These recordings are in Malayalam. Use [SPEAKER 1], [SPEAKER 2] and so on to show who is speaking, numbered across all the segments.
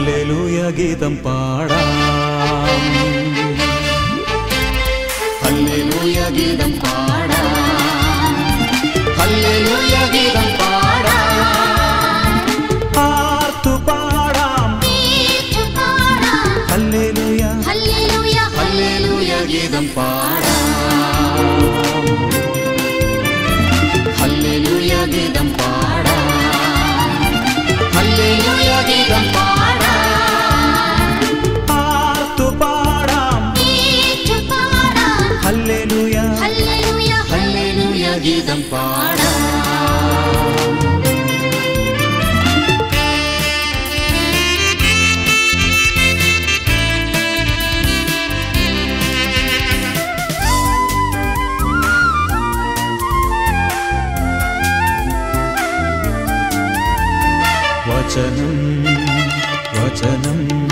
[SPEAKER 1] ഹല്ലേലൂയ ഗീതം പാടാം വചനം വചനം.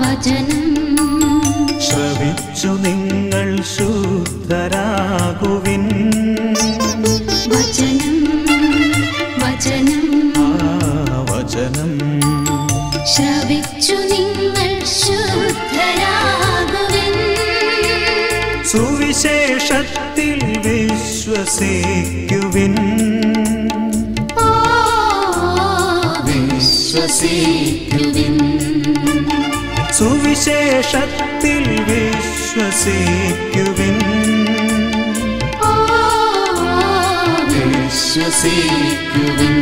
[SPEAKER 2] വചനം.
[SPEAKER 1] ശ്രവിച്ചു നിങ്ങൾ ശുദ്ധരാകുവിൻ.
[SPEAKER 2] വചനം വചനം.
[SPEAKER 1] വചനം.
[SPEAKER 2] ശ്രവിച്ചു നിങ്ങൾ ശുദ്ധരാകുവിൻ.
[SPEAKER 1] സുവിശേഷത്തിൽ വിശ്വസിക്കുവിൻ.
[SPEAKER 2] വിശ്വസിക്കുവിൻ
[SPEAKER 1] സുവിശേഷത്തിൽ വിശ്വസിക്കുവിൻ.
[SPEAKER 2] ഓ വിശ്വസിക്കുവിൻ.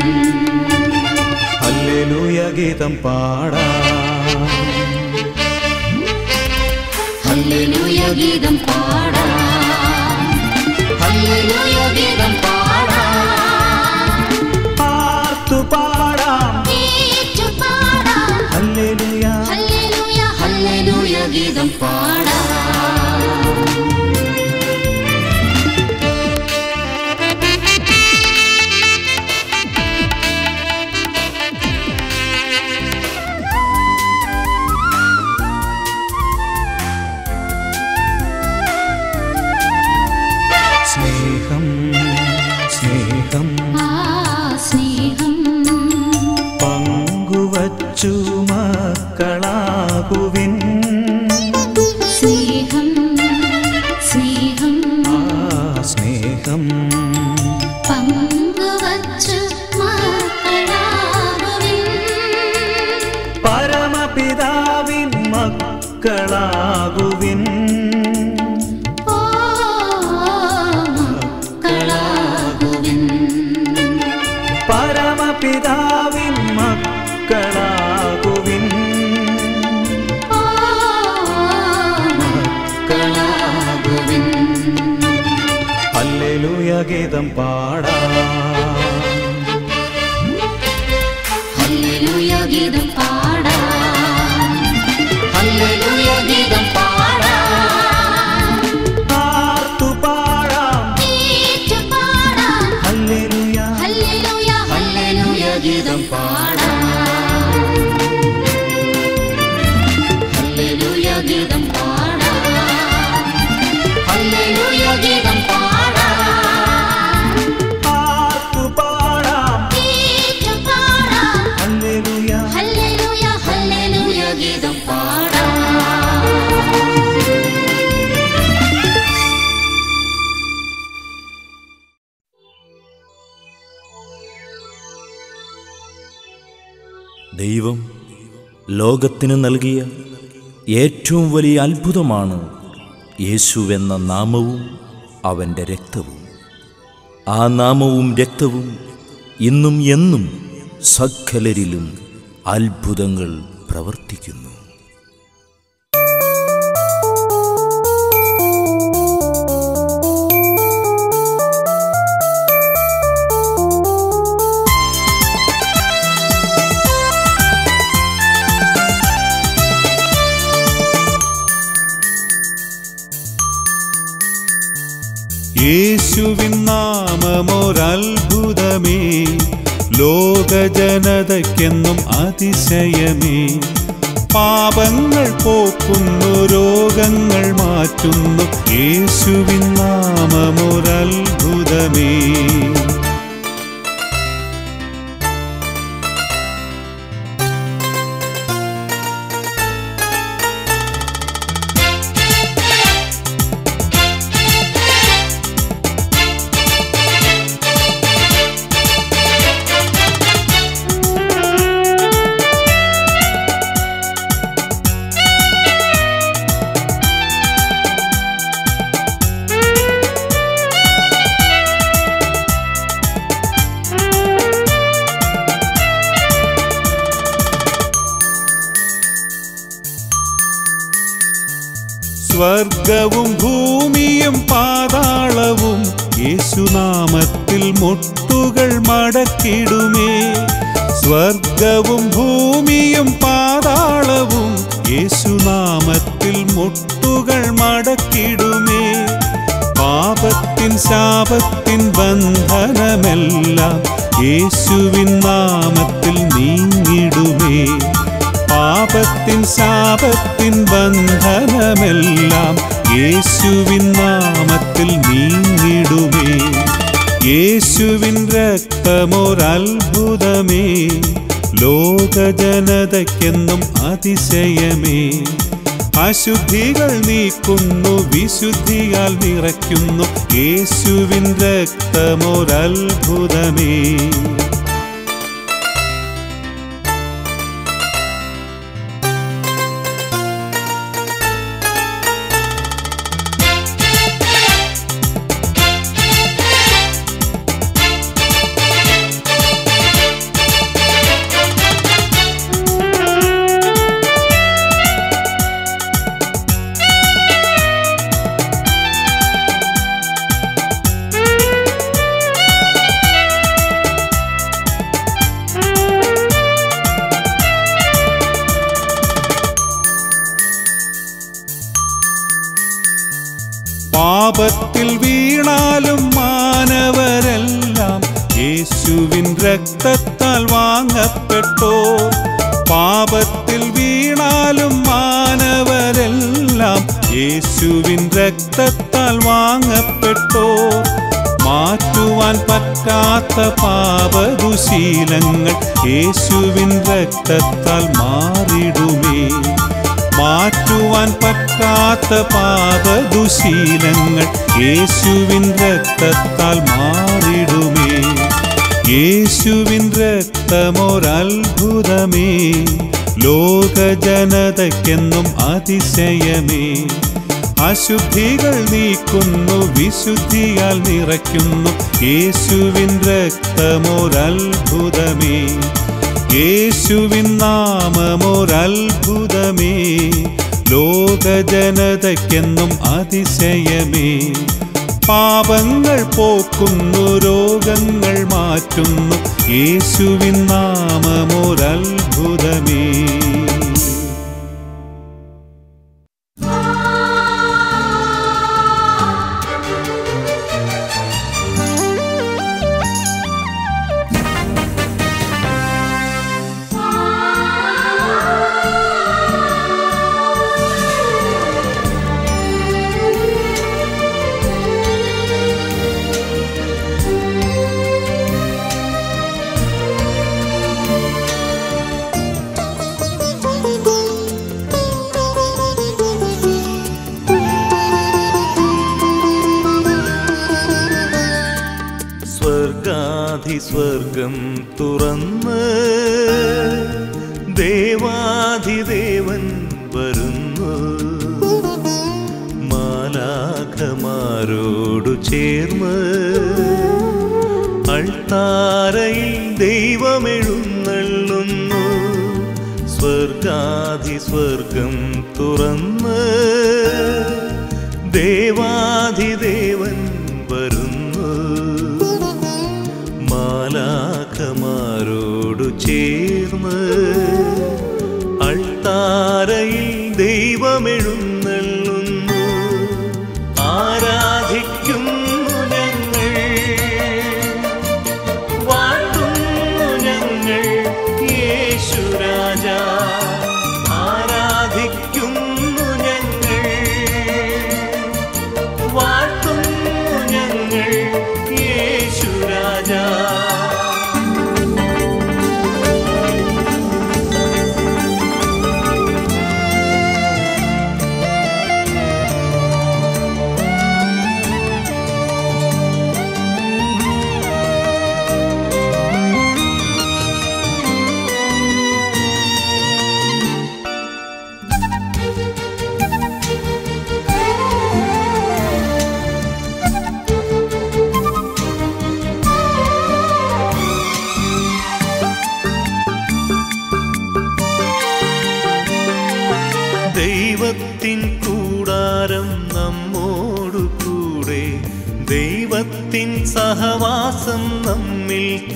[SPEAKER 1] ഹല്ലേലൂയ ഗീതം പാടാം.
[SPEAKER 2] ഹല്ലേലൂയ ഗീതം പാടാം. ഹല്ലേലൂയ ഗീതം
[SPEAKER 1] സ്നേഹം
[SPEAKER 2] கீதம் பாடா கீதம் பாடா கீதம்
[SPEAKER 1] பாடா பார்த்து
[SPEAKER 2] பாடாம்
[SPEAKER 1] ஹல்லேலூயா
[SPEAKER 2] ஹல்லேலூயா ஹல்லேலூயா கீதம் பாடா
[SPEAKER 3] ദൈവം ലോകത്തിന് നൽകിയ ഏറ്റവും വലിയ അത്ഭുതമാണ് യേശുവെന്ന നാമവും അവന്റെ രക്തവും. ആ നാമവും രക്തവും ഇന്നും എന്നും സകലരിലും അത്ഭുതങ്ങൾ പ്രവർത്തിക്കുന്നു.
[SPEAKER 4] ലോകജനതയ്ക്കെന്നും അതിശയമേ. പാപങ്ങൾ പോക്കുന്നു രോഗങ്ങൾ മാറ്റുന്നു. യേശുവിൻ നാമമൊരത്ഭുതമേ. സ്വർഗവും ഭൂമിയും പാതാളവും യേശുനാമത്തിൽ മുട്ടുകൾ മടക്കിടുമേ സ്വർഗവും ഭൂമിയും പാതാളവും യേശുനാമത്തിൽ മുട്ടുകൾ മടക്കിടുമേ പാപത്തിൻ ശാപത്തിൻ ബന്ധനമെല്ലാം യേശുവിൻ നാമത്തിൽ നീങ്ങിടുമേ പാപത്തിൻ ശാപത്തിൻ ബന്ധനമെല്ലാം യേശുവിൻ നാമത്തിൽ നീങ്ങിടുമേ. യേശുവിൻ രക്തമൊരത്ഭുതമേ. ലോകജനതയ്ക്കെന്നും അതിശയമേ. അശുദ്ധികൾ നീക്കുന്നു വിശുദ്ധിയാൽ നിറയ്ക്കുന്നു. യേശുവിൻ രക്തമൊരത്ഭുതമേ. രക്തത്താൽ വാങ്ങപ്പെട്ടോ? മാറ്റുവാൻ പറ്റാത്ത പാപദുശീലങ്ങൾ യേശുവിൻ രക്തത്താൽ മാറിടുമേ. മാറ്റുവാൻ പറ്റാത്ത പാപദുശീലങ്ങൾ യേശുവിൻ രക്തത്താൽ മാറിടുമേ. യേശുവിൻ രക്തമൊരത്ഭുതമേ. ലോകജനതയ്ക്കെന്നും അതിശയമേ. അശുദ്ധികൾ നീക്കുന്നു വിശുദ്ധിയാൽ നിറയ്ക്കുന്നു. യേശുവിൻ രക്തമൊരത്ഭുതമേ. യേശുവിൻ നാമമൊരത്ഭുതമേ. ലോകജനതയ്ക്കെന്നും അതിശയമേ. പാപങ്ങൾ പോക്കുന്നു രോഗങ്ങൾ മാറ്റുന്നു. യേശുവിൻ നാമമൊരത്ഭുതമേ.
[SPEAKER 5] സ്വർഗാധിസ്വർഗം തുറന്ന് ദേവാധിദേവൻ വരുന്നു. മാലാഖമാരോടു ചേർന്ന് അൾത്താരയിൽ ദൈവമെഴുന്നള്ളുന്നു. സ്വർഗാധി സ്വർഗം തുറന്ന് മാലാഖമാരോടു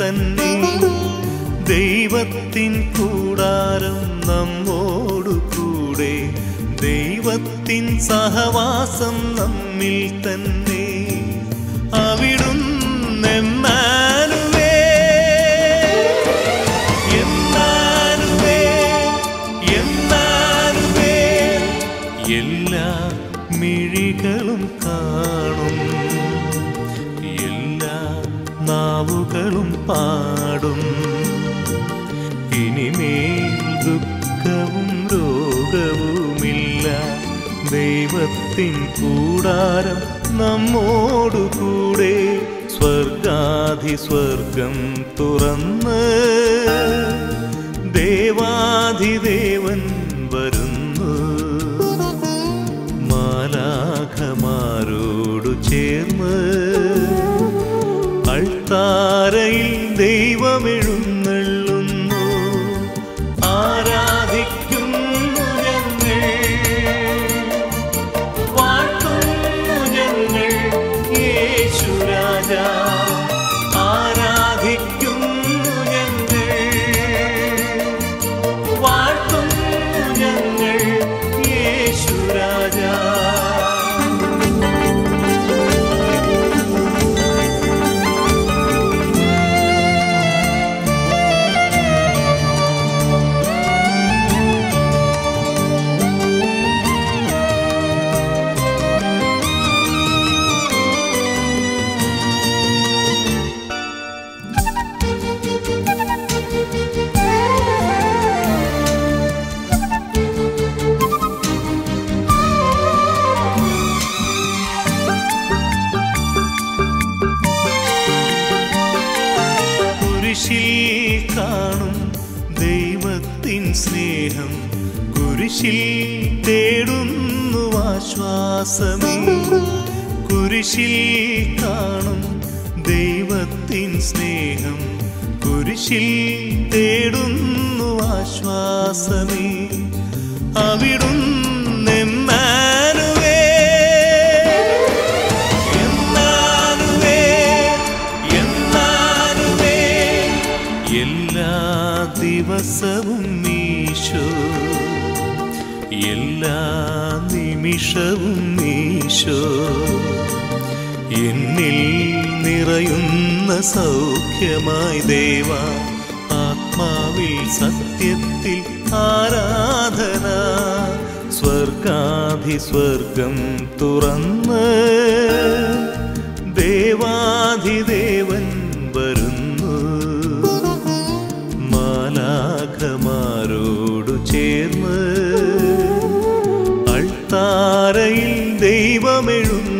[SPEAKER 5] തന്നെ ദൈവത്തിൻ കൂടാരം നമ്മോടു കൂടെ ദൈവത്തിൻ സഹവാസം നമ്മിൽ തന്നെ. നാവുകളും പാടും. ഇനിമേൽ ദുഃഖവും രോഗവുമില്ല. ദൈവത്തിൻ കൂടാരം നമ്മോടുകൂടെ സ്വർഗാധിസ്വർഗം തുറന്ന് ദേവാധിദേവൻ വരുന്നു. മാലാഖമാരോടു ചേർന്ന് അൾത്താരയിൽ ദൈവമെഴുന്നള്ളുന്നു കുരിശിൽ തേടുന്നു ആശ്വാസമേ. കുരിശിൽ കാണും ദൈവത്തിൻ സ്നേഹം. കുരിശിൽ തേടുന്നു ആശ്വാസമേ. അവിടുന്ന് എല്ലാ നിമിഷവും നീശോ എന്നിൽ നിറയുന്ന സൗഖ്യമായി ദേവ ആത്മാവിൽ സത്യത്തിൽ ആരാധന സ്വർഗാധിസ്വർഗം തുറന്ന് ദേവാധിദേവൻ വരുന്നു. മാലാഖമാരോടു ചേർന്ന് അൾത്താരയിൽ ദൈവമെഴുന്നള്ളുന്നു